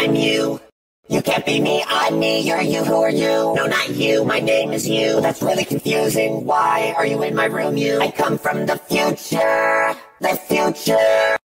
I'm you. You can't be me, I'm me, you're you, who are you? No, not you, my name is you. That's really confusing. Why are you in my room, you? I come from the future, the future.